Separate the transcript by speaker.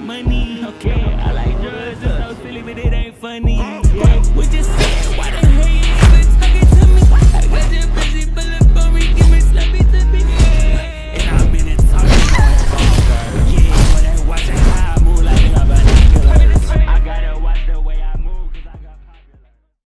Speaker 1: money. Okay, I like drugs, it's so silly, but it ain't funny. Yeah, we just